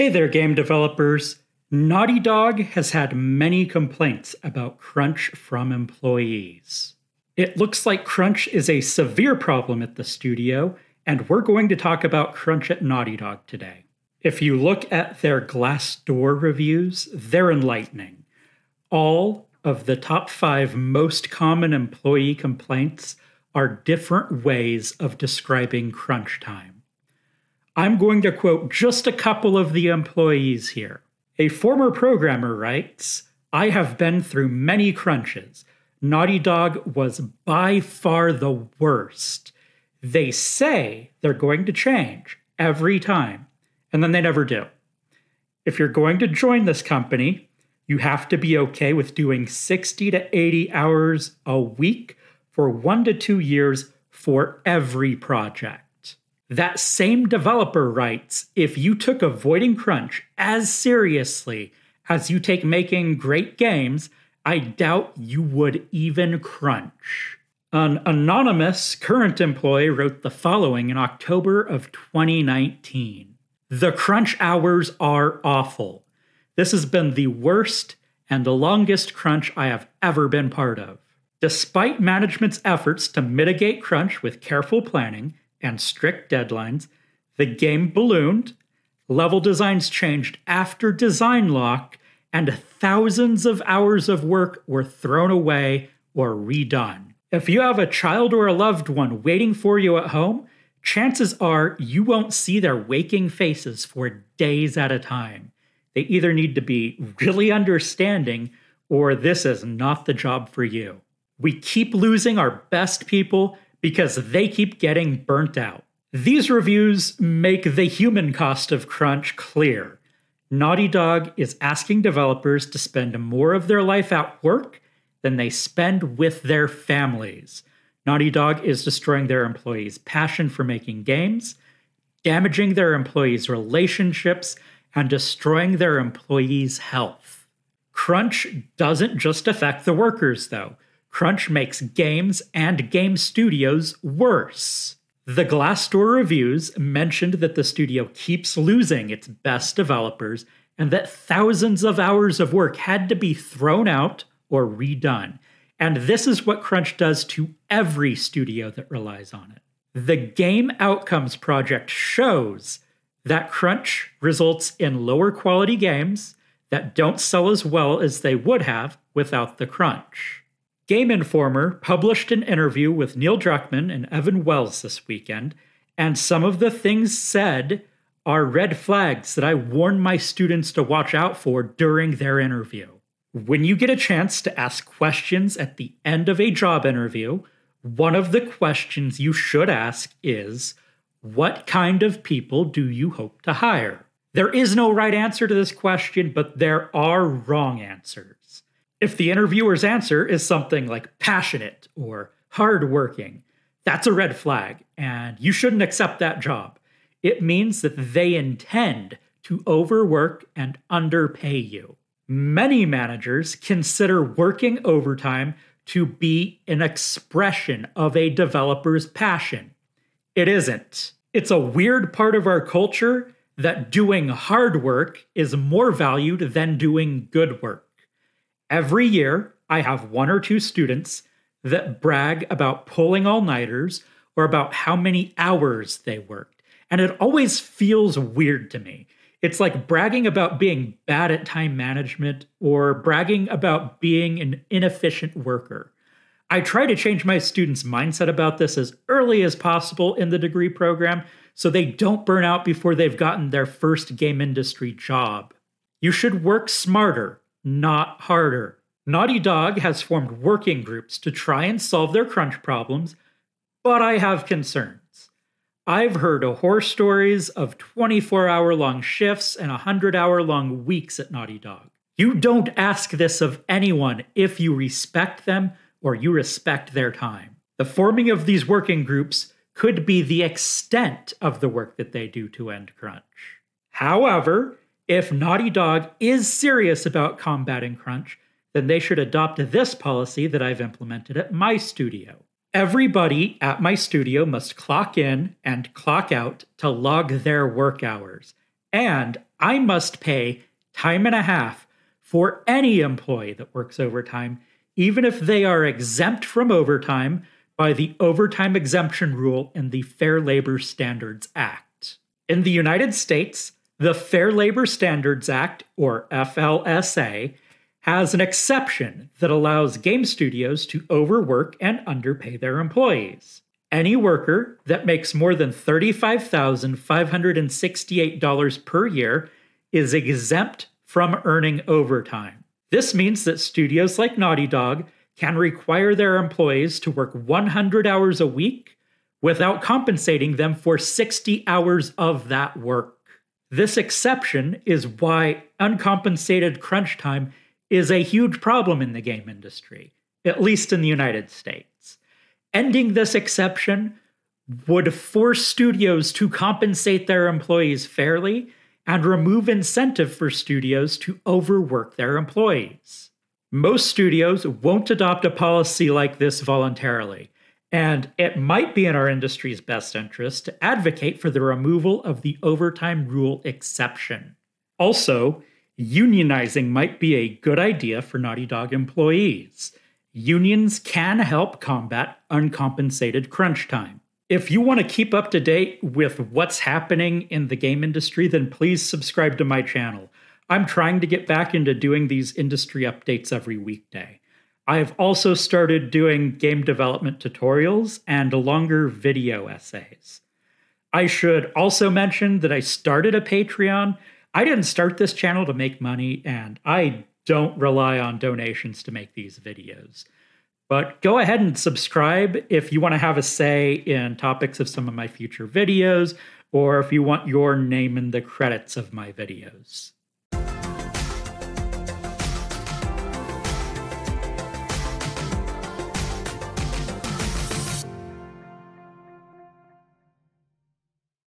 Hey there, game developers. Naughty Dog has had many complaints about crunch from employees. It looks like crunch is a severe problem at the studio, and we're going to talk about crunch at Naughty Dog today. If you look at their Glassdoor reviews, they're enlightening. All of the top five most common employee complaints are different ways of describing crunch time. I'm going to quote just a couple of the employees here. A former programmer writes I have been through many crunches. Naughty Dog was by far the worst. They say they're going to change every time, and then they never do. If you're going to join this company, you have to be okay with doing 60 to 80 hours a week for one to two years for every project. That same developer writes if you took avoiding crunch as seriously as you take making great games, I doubt you would even crunch. An anonymous current employee wrote the following in October of 2019 The crunch hours are awful. This has been the worst and the longest crunch I have ever been part of. Despite management's efforts to mitigate crunch with careful planning, and strict deadlines, the game ballooned, level designs changed after design lock, and thousands of hours of work were thrown away or redone. If you have a child or a loved one waiting for you at home, chances are you won't see their waking faces for days at a time. They either need to be really understanding or this is not the job for you. We keep losing our best people because they keep getting burnt out. These reviews make the human cost of crunch clear. Naughty Dog is asking developers to spend more of their life at work than they spend with their families. Naughty Dog is destroying their employees' passion for making games, damaging their employees' relationships, and destroying their employees' health. Crunch doesn't just affect the workers, though. Crunch makes games and game studios worse. The Glassdoor reviews mentioned that the studio keeps losing its best developers and that thousands of hours of work had to be thrown out or redone. And this is what Crunch does to every studio that relies on it. The Game Outcomes Project shows that Crunch results in lower quality games that don't sell as well as they would have without the crunch. Game Informer published an interview with Neil Druckmann and Evan Wells this weekend, and some of the things said are red flags that I warn my students to watch out for during their interview. When you get a chance to ask questions at the end of a job interview, one of the questions you should ask is What kind of people do you hope to hire? There is no right answer to this question, but there are wrong answers. If the interviewer's answer is something like passionate or hardworking, that's a red flag, and you shouldn't accept that job. It means that they intend to overwork and underpay you. Many managers consider working overtime to be an expression of a developer's passion. It isn't. It's a weird part of our culture that doing hard work is more valued than doing good work. Every year, I have one or two students that brag about pulling all nighters or about how many hours they worked. And it always feels weird to me. It's like bragging about being bad at time management or bragging about being an inefficient worker. I try to change my students' mindset about this as early as possible in the degree program so they don't burn out before they've gotten their first game industry job. You should work smarter, not harder. Naughty Dog has formed working groups to try and solve their crunch problems, but I have concerns. I've heard horror stories of 24 hour long shifts and 100 hour long weeks at Naughty Dog. You don't ask this of anyone if you respect them or you respect their time. The forming of these working groups could be the extent of the work that they do to end crunch. However, if Naughty Dog is serious about combating crunch, then they should adopt this policy that I've implemented at my studio. Everybody at my studio must clock in and clock out to log their work hours. And I must pay time and a half for any employee that works overtime, even if they are exempt from overtime by the overtime exemption rule in the Fair Labor Standards Act. In the United States, the Fair Labor Standards Act, or FLSA, has an exception that allows game studios to overwork and underpay their employees. Any worker that makes more than $35,568 per year is exempt from earning overtime. This means that studios like Naughty Dog can require their employees to work 100 hours a week without compensating them for 60 hours of that work. This exception is why uncompensated crunch time is a huge problem in the game industry, at least in the United States. Ending this exception would force studios to compensate their employees fairly and remove incentive for studios to overwork their employees. Most studios won't adopt a policy like this voluntarily, and it might be in our industry's best interest to advocate for the removal of the overtime rule exception. Also, unionizing might be a good idea for Naughty Dog employees. Unions can help combat uncompensated crunch time. If you want to keep up to date with what's happening in the game industry, then please subscribe to my channel. I'm trying to get back into doing these industry updates every weekday. I've also started doing game development tutorials and longer video essays. I should also mention that I started a Patreon. I didn't start this channel to make money, and I don't rely on donations to make these videos. But go ahead and subscribe if you want to have a say in topics of some of my future videos, or if you want your name in the credits of my videos.